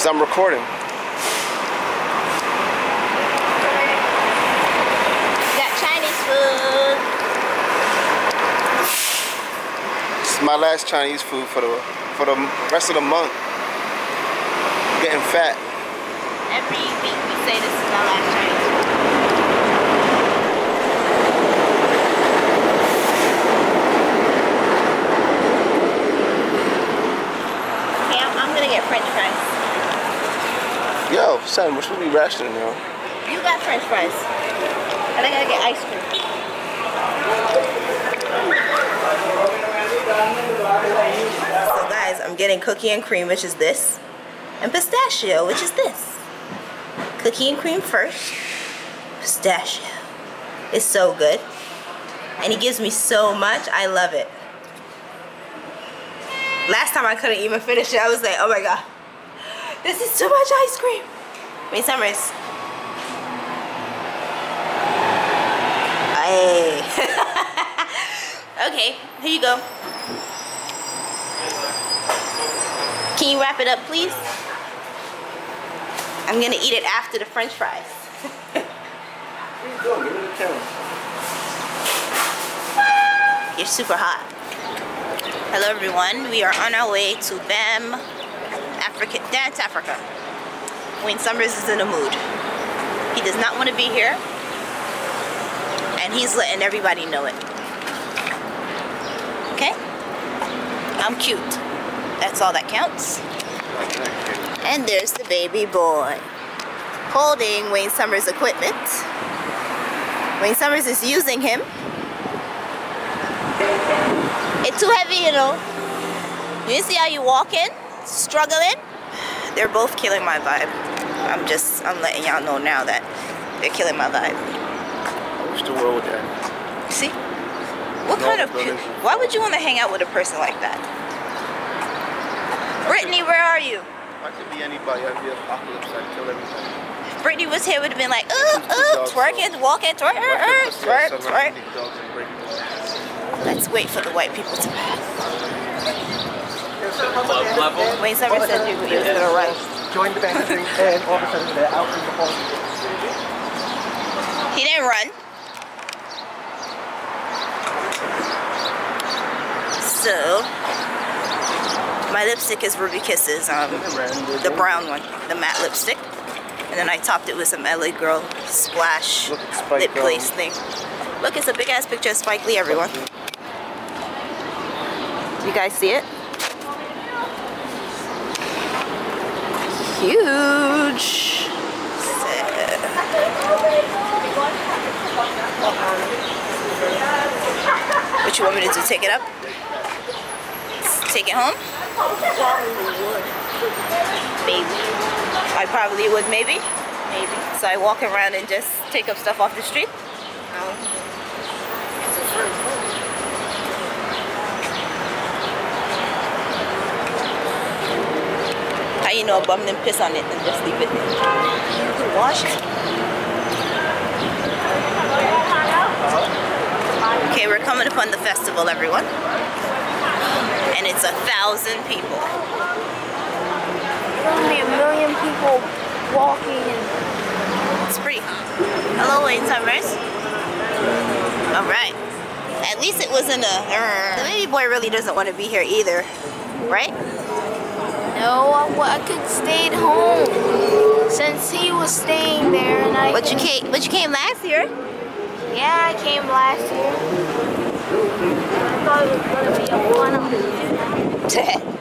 Because I'm recording. Got Chinese food. This is my last Chinese food for the for the rest of the month. Getting fat. Every week we say this is our last Chinese food. I'm, I'm gonna get French fries. Yo, son, what should we be rationing now? You got French fries. And I gotta get ice cream. So guys, I'm getting cookie and cream, which is this, and pistachio, which is this. Cookie and cream first, pistachio. It's so good. And he gives me so much, I love it. Last time I couldn't even finish it, I was like, oh my god. This is too much ice cream. Wait, Summers. Hey. okay, here you go. Can you wrap it up, please? I'm gonna eat it after the french fries. You're super hot. Hello everyone, we are on our way to BAM, Dance Africa. Wayne Summers is in a mood. He does not want to be here, and he's letting everybody know it. Okay? I'm cute. That's all that counts. And there's the baby boy holding Wayne Summers' equipment. Wayne Summers is using him. It's too heavy, you know. You see how you walking? Struggling? They're both killing my vibe. I'm just, I'm letting y'all know now that they're killing my vibe. I wish the world would end. See? What No kind of, why would you want to hang out with a person like that? Brittany, where are you? I could be anybody. I'd be apocalypse. I'd kill everybody. If Brittany was here, would have been like, ooh, ooh, twerking, walking, twerk, Why twerk, can't twerk, the twerk. big dogs and break them? Let's wait for the white people to pass. Club level. Wayne Summers said you, you was gonna run. joined the bank street and all of a sudden they're out in the hall. He didn't run. So, my lipstick is Ruby Kisses, um, the brown one, the matte lipstick. And then I topped it with some LA Girl Splash Look lip Lee. place thing. Look, it's a big ass picture of Spike Lee, everyone. Do you guys see it? Huge. What you want me to do? Take it up? Take it home? Maybe. I probably would, maybe. Maybe. So I walk around and just take up stuff off the street? You know a bum didn't piss on it and just leave it? You could wash it. Okay, we're coming upon the festival, everyone. And it's a thousand people. Only a million people walking and It's pretty. Hello, Wayne Summers. All right. At least it wasn't a. The baby boy really doesn't want to be here either, right? No, I, could stayed home since he was staying there and I. But you came. But you came last year. Yeah, I came last year. I thought it was gonna be a fun.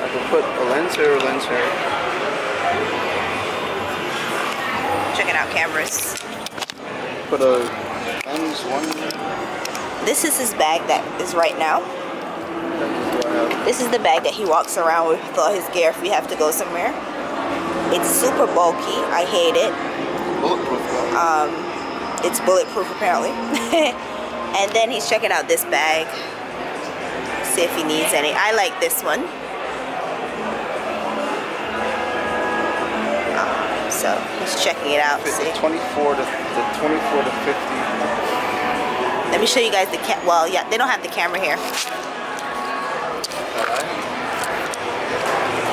I could put a lens here, a lens here. Checking out cameras. Put a lens one. This is his bag that is right now. Do I have? This is the bag that he walks around with all his gear if we have to go somewhere. It's super bulky. I hate it. Bulletproof Um, It's bulletproof apparently. and then he's checking out this bag. See if he needs any. I like this one. Um, so he's checking it out. See. 24 to the 24 to 50. Let me show you guys the ca- well, yeah, they don't have the camera here.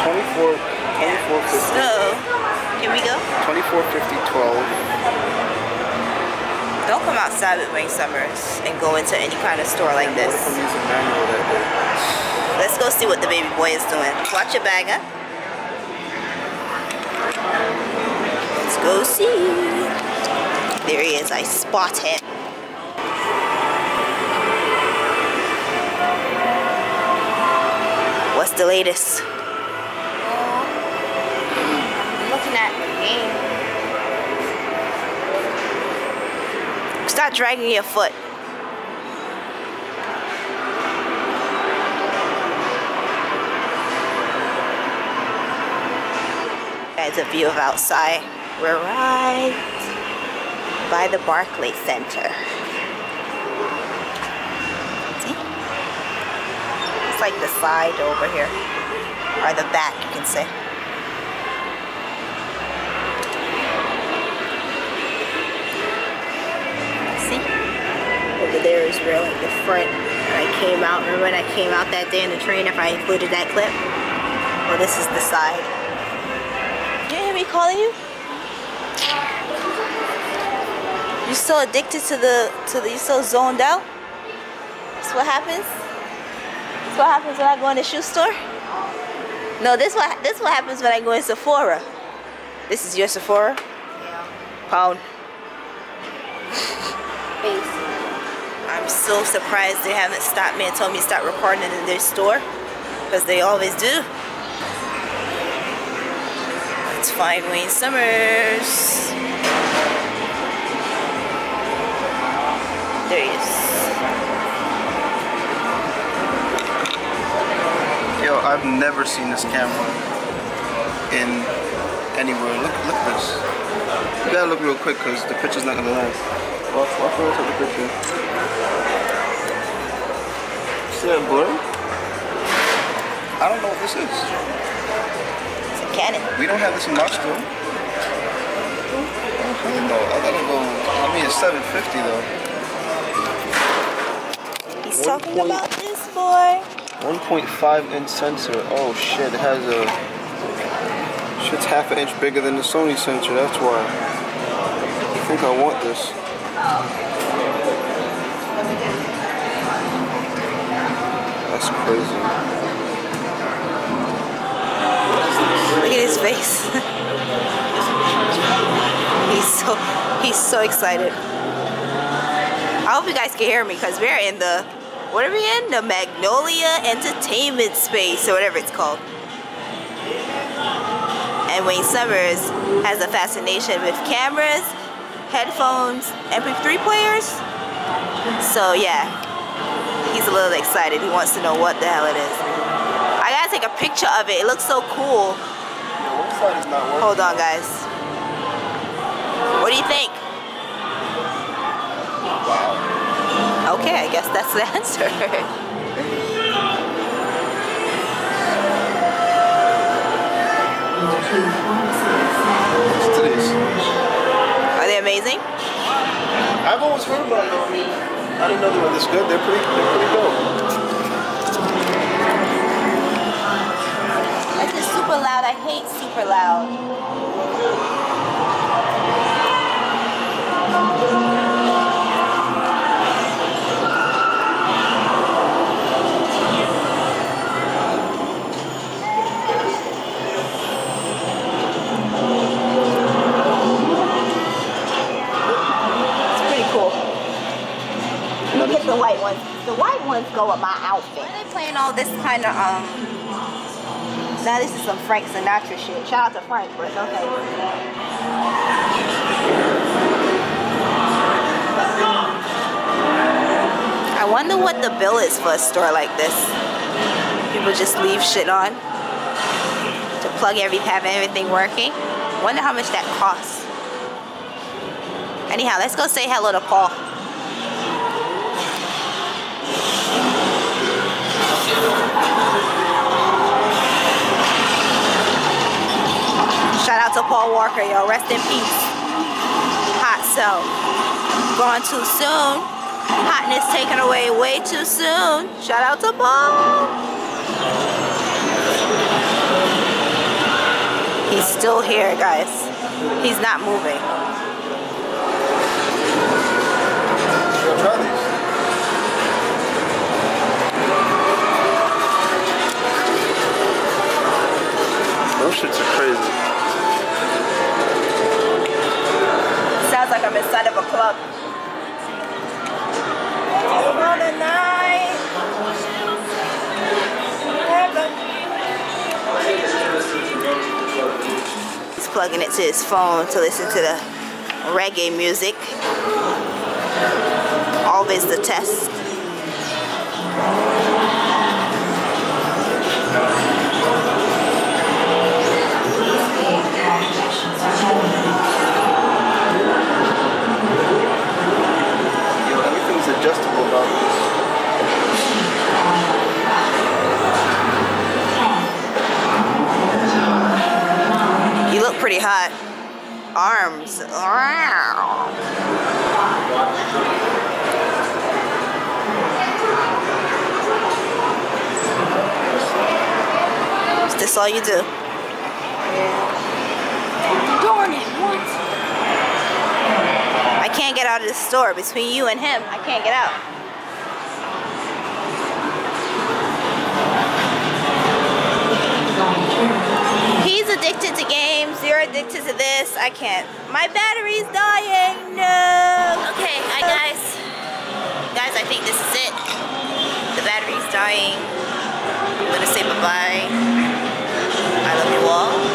24, 24 50. So, here we go. 24 50 12. Come outside with Wayne Summers and go into any kind of store like this. Let's go see what the baby boy is doing. Watch your bag? Let's go see. There he is. I spot him. What's the latest? I'm looking at the game. Stop dragging your foot. Guys, a view of outside. We're right by the Barclay Center. See? It's like the side over here, or the back, you can say. Over there is like the front I came out. Remember when I came out that day in the train if I included that clip? Well this is the side. Do You hear me calling you? You're so addicted to the to the you're so zoned out? That's what happens? That's what happens when I go in the shoe store? No, this what this what happens when I go in Sephora. This is your Sephora? Yeah. Pound. Face. I'm so surprised they haven't stopped me and told me to start recording in their store. Because they always do. Let's find Wayne Summers. There he is. Yo, I've never seen this camera in anywhere. Look, look at this. You gotta look real quick because the picture's not gonna last. Watch, watch when I take the picture. See that blur? I don't know what this is. It's a Canon. We don't have this in our store. No, I gotta go. I mean, it's 750 though. He's One talking point- about this boy. 1.5 inch sensor. Oh shit, it has a. Shit's half an inch bigger than the Sony sensor, that's why. I think I want this. That's crazy. Look at his face. he's so he's so excited. I hope you guys can hear me because we're in the what are we in? The Magnolia Entertainment Space or whatever it's called. And Wayne Summers has a fascination with cameras, headphones, MP3 players. So yeah, he's a little excited. He wants to know what the hell it is. I gotta take a picture of it. It looks so cool. Hold on, guys. What do you think? Wow. Okay, I guess that's the answer. Amazing? I've always heard about them. I didn't know they were this good. They're pretty, they're pretty dope. This is super loud. I hate super loud. Go with my outfit. Why are they playing all this kind of um Now this is some Frank Sinatra shit. Shout out to Frank, but thanks. I wonder what the bill is for a store like this. People just leave shit on to plug every have everything working. Wonder how much that costs. Anyhow, let's go say hello to Paul. Shout out to Paul Walker, yo. Rest in peace. Hot so. Gone too soon. Hotness taken away way too soon. Shout out to Paul. He's still here, guys. He's not moving. Those shits are crazy. Like I'm inside of a club. He's plugging it to his phone to listen to the reggae music. Always the test. Is this all you do? Darn it, what? I can't get out of the store. Between you and him, I can't get out. He's addicted to games. You're addicted to this. I can't. My battery's dying. No. Okay, Hi, uh, guys. Guys, I think this is it. The battery's dying. I'm gonna say bye-bye. I love you all.